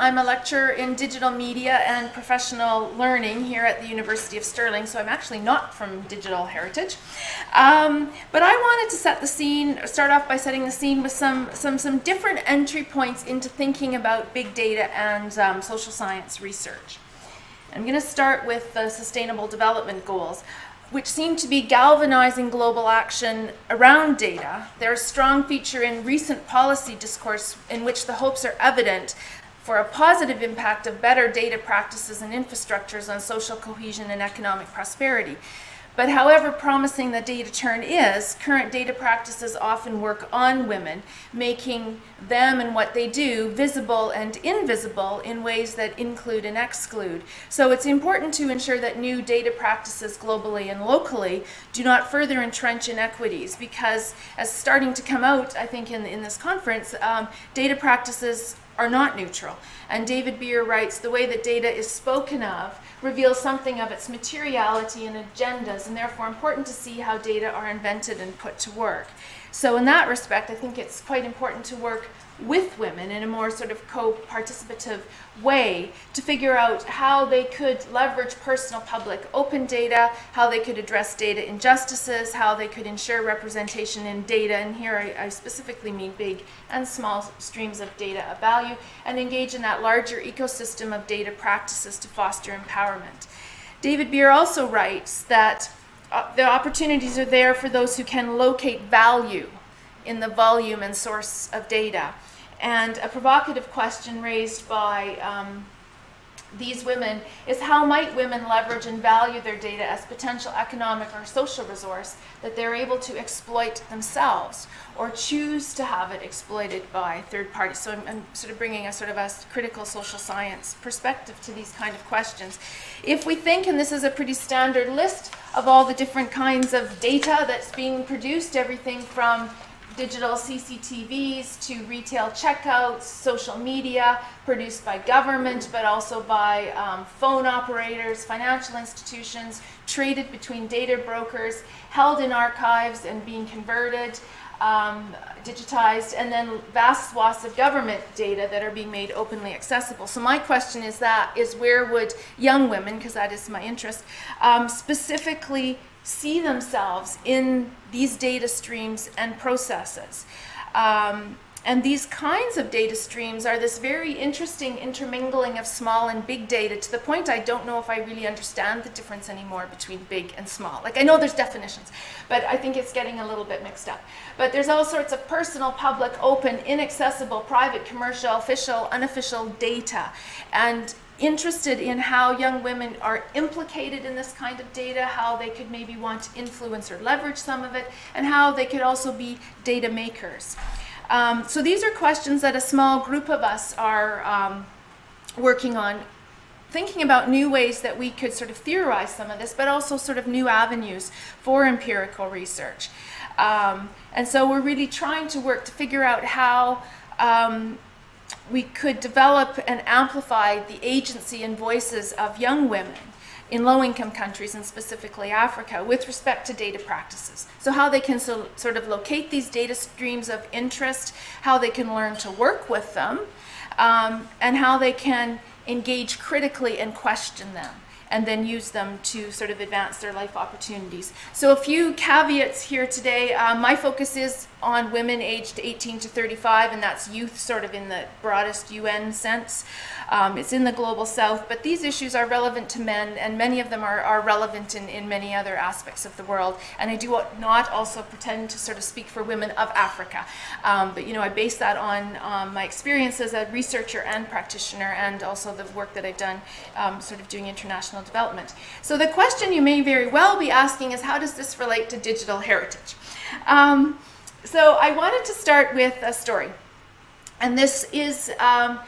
I'm a lecturer in digital media and professional learning here at the University of Stirling. So I'm actually not from digital heritage. Um, but I wanted to set the scene, start off by setting the scene with some, some, some different entry points into thinking about big data and um, social science research. I'm going to start with the Sustainable Development Goals which seem to be galvanizing global action around data. They're a strong feature in recent policy discourse in which the hopes are evident for a positive impact of better data practices and infrastructures on social cohesion and economic prosperity. But however promising the data turn is, current data practices often work on women, making them and what they do visible and invisible in ways that include and exclude. So it's important to ensure that new data practices globally and locally do not further entrench inequities because as starting to come out, I think in, in this conference, um, data practices are not neutral. And David Beer writes, the way that data is spoken of reveals something of its materiality and agendas, and therefore important to see how data are invented and put to work. So in that respect, I think it's quite important to work with women in a more sort of co-participative way to figure out how they could leverage personal public open data, how they could address data injustices, how they could ensure representation in data, and here I, I specifically mean big and small streams of data of value, and engage in that larger ecosystem of data practices to foster empowerment. David Beer also writes that uh, the opportunities are there for those who can locate value in the volume and source of data. And a provocative question raised by um, these women is how might women leverage and value their data as potential economic or social resource that they're able to exploit themselves or choose to have it exploited by third parties. So I'm, I'm, sort of bringing a sort of a critical social science perspective to these kind of questions. If we think, and this is a pretty standard list of all the different kinds of data that's being produced, everything from digital CCTVs to retail checkouts, social media produced by government, but also by um, phone operators, financial institutions, traded between data brokers, held in archives and being converted, um, digitized, and then vast swaths of government data that are being made openly accessible. So my question is that, is where would young women, because that is my interest, um, specifically see themselves in these data streams and processes. Um, and these kinds of data streams are this very interesting intermingling of small and big data to the point I don't know if I really understand the difference anymore between big and small. Like I know there's definitions, but I think it's getting a little bit mixed up. But there's all sorts of personal, public, open, inaccessible, private, commercial, official, unofficial data. And interested in how young women are implicated in this kind of data, how they could maybe want to influence or leverage some of it, and how they could also be data makers. Um, so these are questions that a small group of us are um, working on, thinking about new ways that we could sort of theorize some of this, but also sort of new avenues for empirical research. Um, and so we're really trying to work to figure out how um, we could develop and amplify the agency and voices of young women in low-income countries and specifically Africa with respect to data practices. So how they can so, sort of locate these data streams of interest, how they can learn to work with them, um, and how they can engage critically and question them and then use them to sort of advance their life opportunities. So a few caveats here today. Uh, my focus is on women aged 18 to 35, and that's youth sort of in the broadest UN sense. Um, it's in the global south, but these issues are relevant to men, and many of them are, are relevant in, in many other aspects of the world. And I do not also pretend to sort of speak for women of Africa, um, but you know, I base that on um, my experience as a researcher and practitioner, and also the work that I've done um, sort of doing international development. So the question you may very well be asking is how does this relate to digital heritage? So I wanted to start with a story. And this is, um,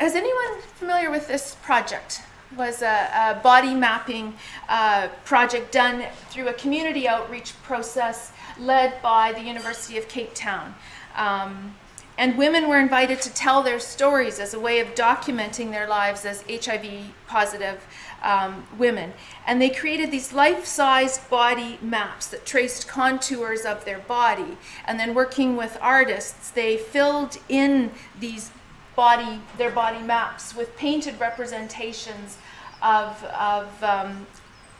is anyone familiar with this project? Was a, a body mapping uh, project done through a community outreach process led by the University of Cape Town. Um, and women were invited to tell their stories as a way of documenting their lives as HIV positive um, women. And they created these life size body maps that traced contours of their body. And then, working with artists, they filled in these body, their body maps with painted representations of, of, um,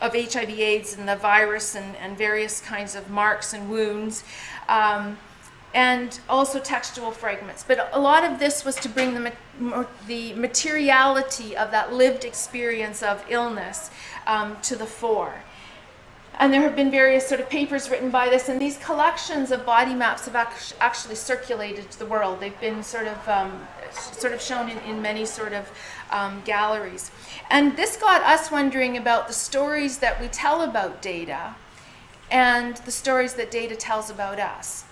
of HIV AIDS and the virus and, and various kinds of marks and wounds. Um, and also textual fragments. But a lot of this was to bring the, the materiality of that lived experience of illness um, to the fore. And there have been various sort of papers written by this, and these collections of body maps have actually circulated to the world. They've been sort of um, sort of shown in, in many sort of um, galleries. And this got us wondering about the stories that we tell about data and the stories that data tells about us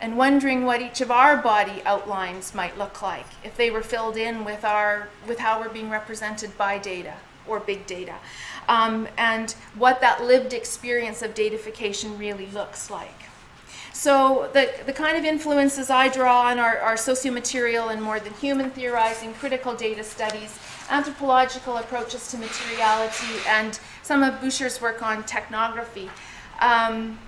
and wondering what each of our body outlines might look like if they were filled in with our with how we're being represented by data or big data um, and what that lived experience of datafication really looks like so the, the kind of influences I draw on are, are sociomaterial and more than human theorizing, critical data studies, anthropological approaches to materiality, and some of Bucher's work on technography. Um,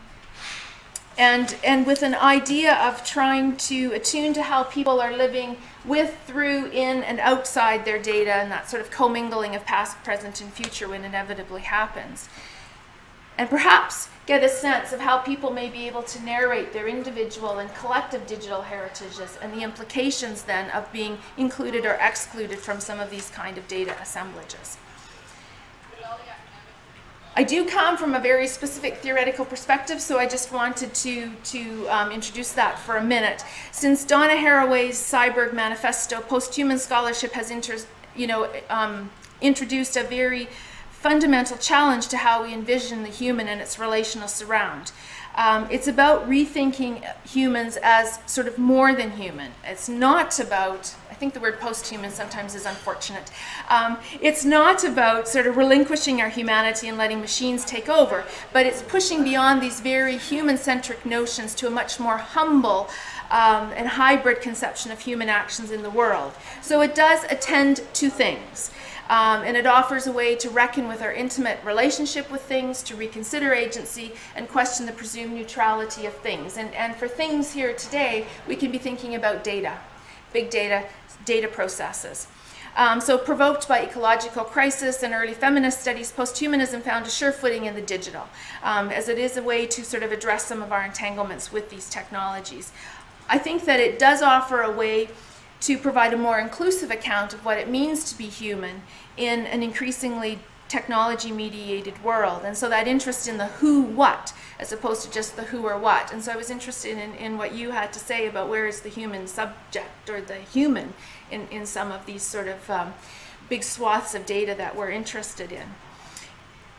and, and with an idea of trying to attune to how people are living with, through, in, and outside their data, and that sort of commingling of past, present, and future when inevitably happens. And perhaps get a sense of how people may be able to narrate their individual and collective digital heritages and the implications then of being included or excluded from some of these kind of data assemblages. I do come from a very specific theoretical perspective, so I just wanted to, to um, introduce that for a minute. Since Donna Haraway's Cyborg Manifesto, posthuman scholarship has you know, um, introduced a very fundamental challenge to how we envision the human and its relational surround. Um, it's about rethinking humans as sort of more than human. It's not about I think the word post-human sometimes is unfortunate. Um, it's not about sort of relinquishing our humanity and letting machines take over, but it's pushing beyond these very human-centric notions to a much more humble um, and hybrid conception of human actions in the world. So it does attend to things. Um, and it offers a way to reckon with our intimate relationship with things, to reconsider agency, and question the presumed neutrality of things. And, and for things here today, we can be thinking about data, big data, data processes. Um, so provoked by ecological crisis and early feminist studies, posthumanism found a sure footing in the digital, um, as it is a way to sort of address some of our entanglements with these technologies. I think that it does offer a way to provide a more inclusive account of what it means to be human in an increasingly technology mediated world. And so that interest in the who what as opposed to just the who or what. And so I was interested in, in what you had to say about where is the human subject or the human in, in some of these sort of um, big swaths of data that we're interested in.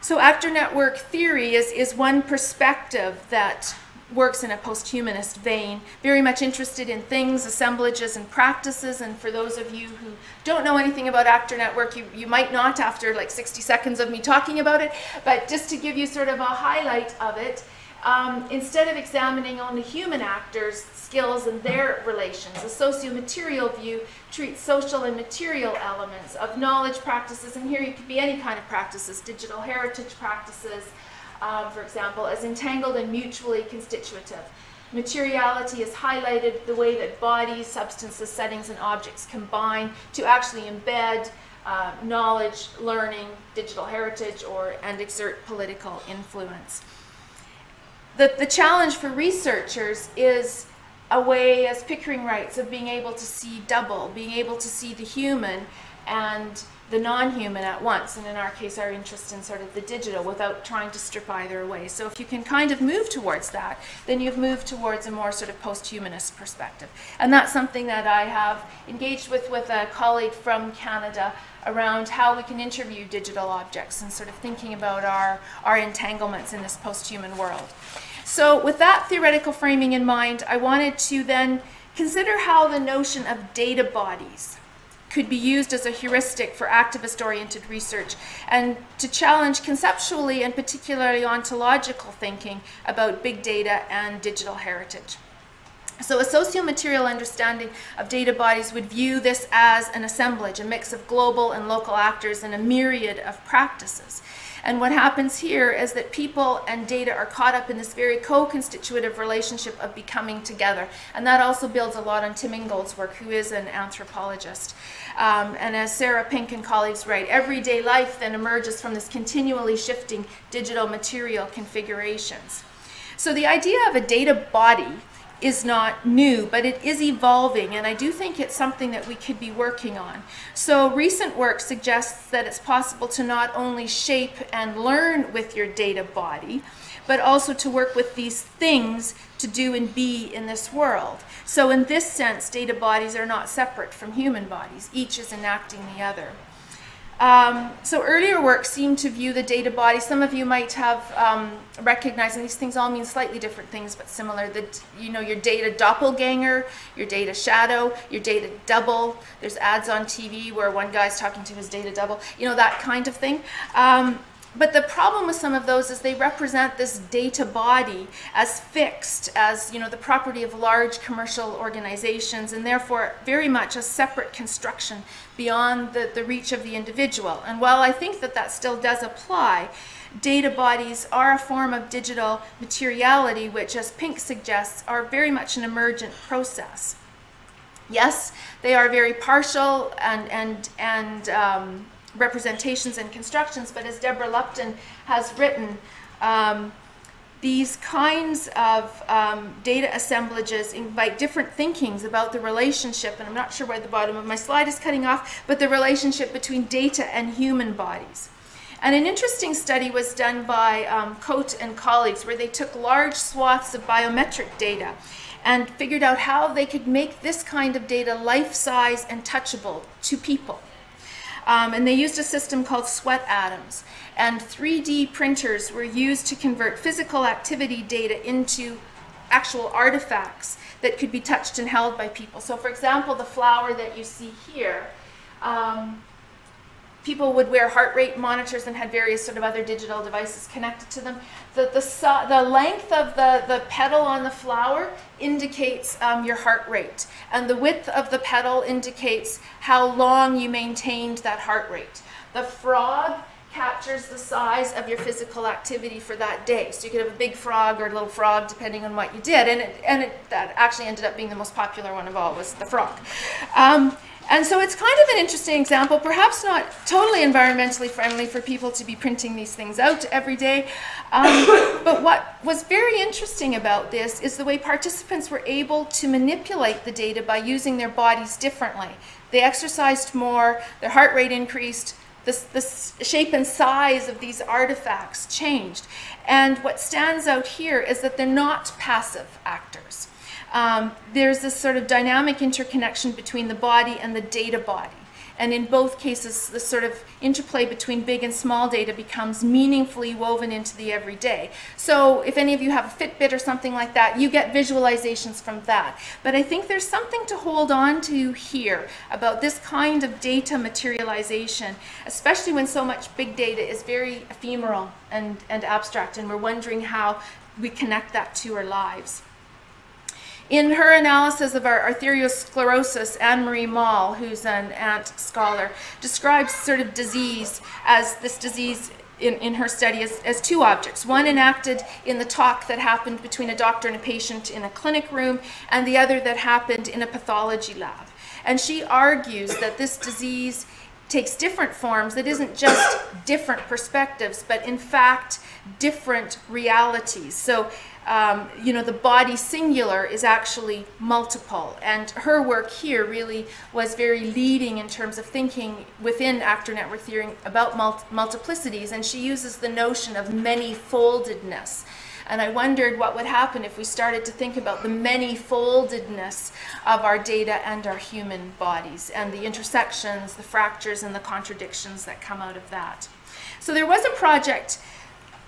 So actor network theory is, is one perspective that works in a post-humanist vein, very much interested in things, assemblages, and practices. And for those of you who don't know anything about Actor Network, you, you might not after like 60 seconds of me talking about it, but just to give you sort of a highlight of it, um, instead of examining only human actors' skills and their relations, a socio-material view treats social and material elements of knowledge practices, and here you could be any kind of practices, digital heritage practices, um, for example, as entangled and mutually constitutive. Materiality is highlighted the way that bodies, substances, settings, and objects combine to actually embed uh, knowledge, learning, digital heritage, or and exert political influence. The, the challenge for researchers is a way, as Pickering writes, of being able to see double, being able to see the human and the non-human at once, and in our case, our interest in sort of the digital without trying to strip either away. So if you can kind of move towards that, then you've moved towards a more sort of post-humanist perspective. And that's something that I have engaged with with a colleague from Canada around how we can interview digital objects and sort of thinking about our, our entanglements in this post-human world. So with that theoretical framing in mind, I wanted to then consider how the notion of data bodies could be used as a heuristic for activist-oriented research and to challenge conceptually and particularly ontological thinking about big data and digital heritage. So a socio-material understanding of data bodies would view this as an assemblage, a mix of global and local actors and a myriad of practices. And what happens here is that people and data are caught up in this very co-constitutive relationship of becoming together. And that also builds a lot on Tim Ingold's work, who is an anthropologist. Um, and as Sarah Pink and colleagues write, everyday life then emerges from this continually shifting digital material configurations. So the idea of a data body is not new, but it is evolving, and I do think it's something that we could be working on. So recent work suggests that it's possible to not only shape and learn with your data body, but also to work with these things to do and be in this world. So in this sense, data bodies are not separate from human bodies. Each is enacting the other. Um, so earlier work seemed to view the data body. Some of you might have um, recognized, and these things all mean slightly different things, but similar. That you know your data doppelganger, your data shadow, your data double. There's ads on TV where one guy's talking to his data double. You know that kind of thing. Um, but the problem with some of those is they represent this data body as fixed, as you know, the property of large commercial organizations, and therefore very much a separate construction beyond the, the reach of the individual. And while I think that that still does apply, data bodies are a form of digital materiality, which, as Pink suggests, are very much an emergent process. Yes, they are very partial and and and um, representations and constructions, but as Deborah Lupton has written, um, these kinds of um, data assemblages invite different thinkings about the relationship, and I'm not sure why the bottom of my slide is cutting off, but the relationship between data and human bodies. And an interesting study was done by um, Khot and colleagues where they took large swaths of biometric data and figured out how they could make this kind of data life-size and touchable to people. Um, and they used a system called SweatAtoms. And 3D printers were used to convert physical activity data into actual artifacts that could be touched and held by people. So for example, the flower that you see here, um, people would wear heart rate monitors and had various sort of other digital devices connected to them. The, the, the length of the, the petal on the flower indicates um, your heart rate, and the width of the petal indicates how long you maintained that heart rate. The frog captures the size of your physical activity for that day. So you could have a big frog or a little frog depending on what you did. And, it, and it, that actually ended up being the most popular one of all was the frog. Um, and so it's kind of an interesting example, perhaps not totally environmentally friendly for people to be printing these things out every day. Um, but what was very interesting about this is the way participants were able to manipulate the data by using their bodies differently. They exercised more, their heart rate increased, the, the shape and size of these artifacts changed. And what stands out here is that they're not passive actors um, there's this sort of dynamic interconnection between the body and the data body. And in both cases, the sort of interplay between big and small data becomes meaningfully woven into the everyday. So if any of you have a Fitbit or something like that, you get visualizations from that. But I think there's something to hold on to here about this kind of data materialization, especially when so much big data is very ephemeral and, and abstract, and we're wondering how we connect that to our lives. In her analysis of our arteriosclerosis, Annemarie Mol, who's an ANT scholar, describes sort of disease as this disease in, in her study as, as two objects. One enacted in the talk that happened between a doctor and a patient in a clinic room, and the other that happened in a pathology lab. And she argues that this disease takes different forms. It isn't just different perspectives, but in fact, different realities. So um, you know, the body singular is actually multiple. And her work here really was very leading in terms of thinking within actor network theory about multiplicities. And she uses the notion of many-foldedness. And I wondered what would happen if we started to think about the many-foldedness of our data and our human bodies and the intersections, the fractures, and the contradictions that come out of that. So there was a project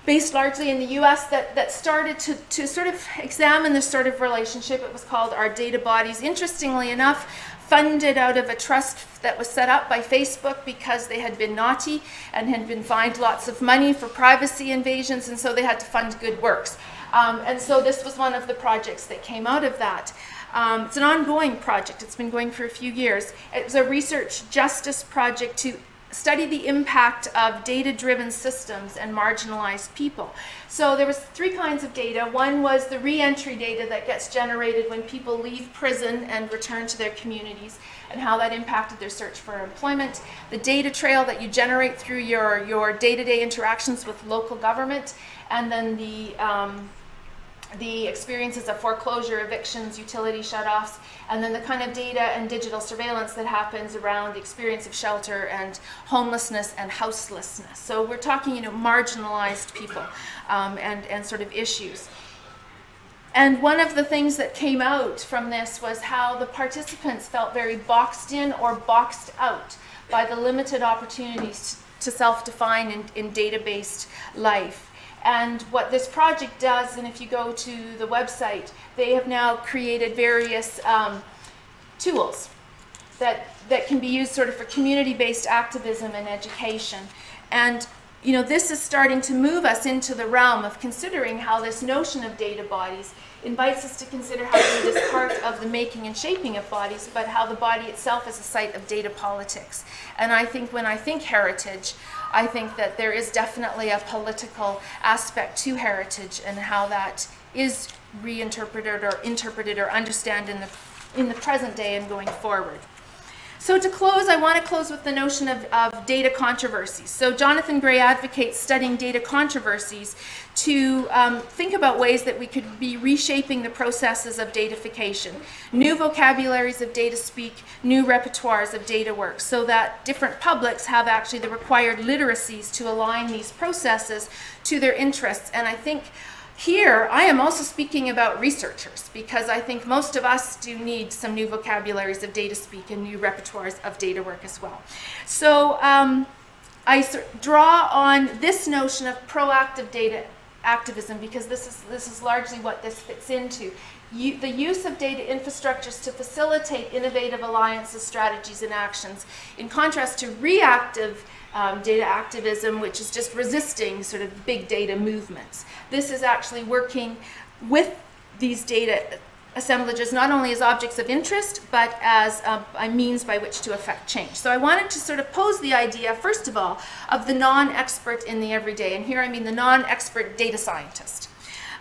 based largely in the US that, that started to, to sort of examine this sort of relationship. It was called Our Data Bodies. Interestingly enough, funded out of a trust that was set up by Facebook because they had been naughty and had been fined lots of money for privacy invasions, and so they had to fund good works. Um, and so this was one of the projects that came out of that. Um, it's an ongoing project. It's been going for a few years. It's a research justice project to study the impact of data-driven systems and marginalized people. So there was three kinds of data. One was the re-entry data that gets generated when people leave prison and return to their communities and how that impacted their search for employment. The data trail that you generate through your, your day-to-day interactions with local government and then the um, the experiences of foreclosure, evictions, utility shutoffs, and then the kind of data and digital surveillance that happens around the experience of shelter and homelessness and houselessness. So we're talking, you know, marginalized people um, and, and sort of issues. And one of the things that came out from this was how the participants felt very boxed in or boxed out by the limited opportunities to self-define in, in data-based life. And what this project does, and if you go to the website, they have now created various um, tools that, that can be used sort of for community-based activism and education. And you know, this is starting to move us into the realm of considering how this notion of data bodies invites us to consider how data is part of the making and shaping of bodies, but how the body itself is a site of data politics. And I think when I think heritage, I think that there is definitely a political aspect to heritage and how that is reinterpreted or interpreted or understood in the, in the present day and going forward. So to close, I want to close with the notion of, of data controversies. So Jonathan Gray advocates studying data controversies to um, think about ways that we could be reshaping the processes of datafication, new vocabularies of data speak, new repertoires of data work, so that different publics have actually the required literacies to align these processes to their interests. And I think here, I am also speaking about researchers because I think most of us do need some new vocabularies of data speak and new repertoires of data work as well. So um, I draw on this notion of proactive data activism because this is, this is largely what this fits into. You, the use of data infrastructures to facilitate innovative alliances, strategies, and actions, in contrast to reactive um, data activism, which is just resisting sort of big data movements. This is actually working with these data assemblages not only as objects of interest, but as a, a, means by which to affect change. So I wanted to sort of pose the idea, first of all, of the non-expert in the everyday. And here I mean the non-expert data scientist.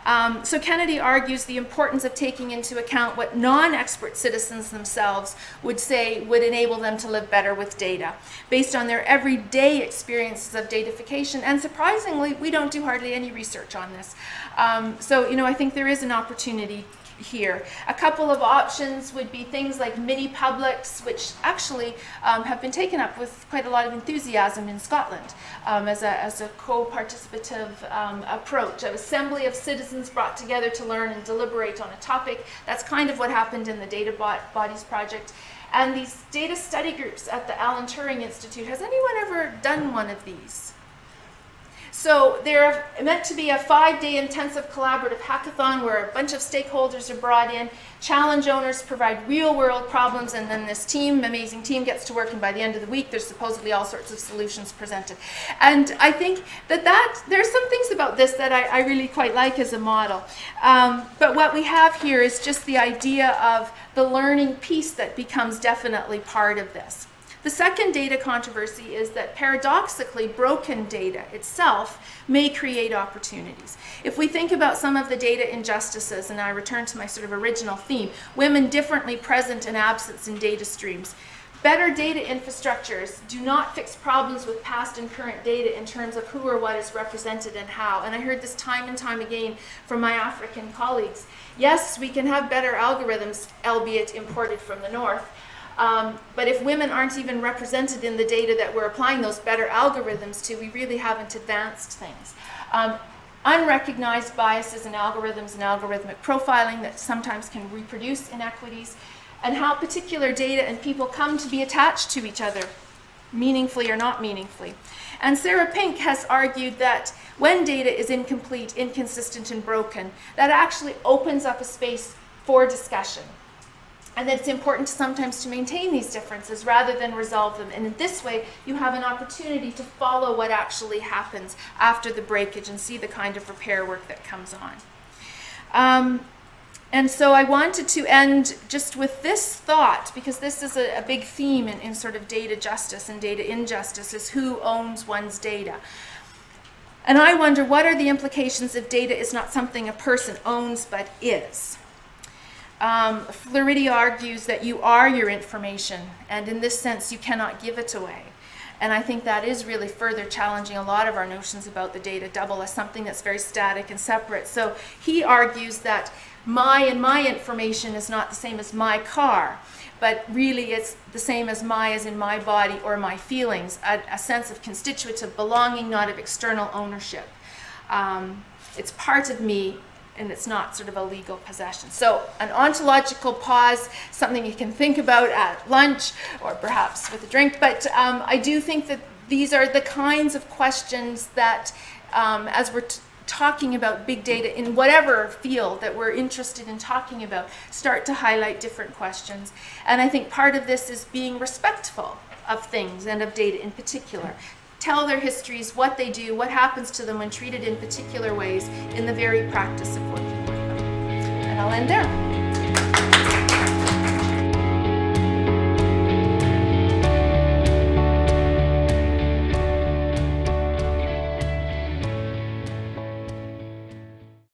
Um, so Kennedy argues the importance of taking into account what non-expert citizens themselves would say would enable them to live better with data, based on their everyday experiences of datafication. And surprisingly, we don't do hardly any research on this. Um, so, you know, I think there is an opportunity here. A couple of options would be things like mini publics, which actually um, have been taken up with quite a lot of enthusiasm in Scotland um, as a, as a co-participative um, approach, an assembly of citizens brought together to learn and deliberate on a topic. That's kind of what happened in the Data Bodies project. And these data study groups at the Alan Turing Institute, has anyone ever done one of these? So they're meant to be a five-day intensive collaborative hackathon where a bunch of stakeholders are brought in, challenge owners provide real-world problems, and then this team, amazing team, gets to work, and by the end of the week, there's supposedly all sorts of solutions presented. And I think that, that there's some things about this that I, I really quite like as a model. Um, but what we have here is just the idea of the learning piece that becomes definitely part of this. The second data controversy is that paradoxically, broken data itself may create opportunities. If we think about some of the data injustices, and I return to my sort of original theme, women differently present and absent in data streams, Better data infrastructures do not fix problems with past and current data in terms of who or what is represented and how. And I heard this time and time again from my African colleagues. Yes, we can have better algorithms, albeit imported from the north, um, but if women aren't even represented in the data that we're applying those better algorithms to, we really haven't advanced things. Um, unrecognized biases in algorithms and algorithmic profiling that sometimes can reproduce inequities, and how particular data and people come to be attached to each other, meaningfully or not meaningfully. And Sarah Pink has argued that when data is incomplete, inconsistent, and broken, that actually opens up a space for discussion and that it's important sometimes to maintain these differences rather than resolve them. And in this way, you have an opportunity to follow what actually happens after the breakage and see the kind of repair work that comes on. Um, and so I wanted to end just with this thought, because this is a, a big theme in, in sort of data justice and data injustice, is who owns one's data. And I wonder what are the implications if data is not something a person owns but is? Um, Floridi argues that you are your information, and in this sense, you cannot give it away. And I think that is really further challenging a lot of our notions about the data double as something that's very static and separate. So he argues that my and my information is not the same as my car, but really it's the same as my as in my body or my feelings, a, a sense of constitutive belonging, not of external ownership. Um, it's part of me and it's not sort of a legal possession. So an ontological pause, something you can think about at lunch or perhaps with a drink, but um, I do think that these are the kinds of questions that um, as we're talking about big data in whatever field that we're interested in talking about, start to highlight different questions. And I think part of this is being respectful of things and of data in particular tell their histories, what they do, what happens to them when treated in particular ways in the very practice of working with them. And I'll end there.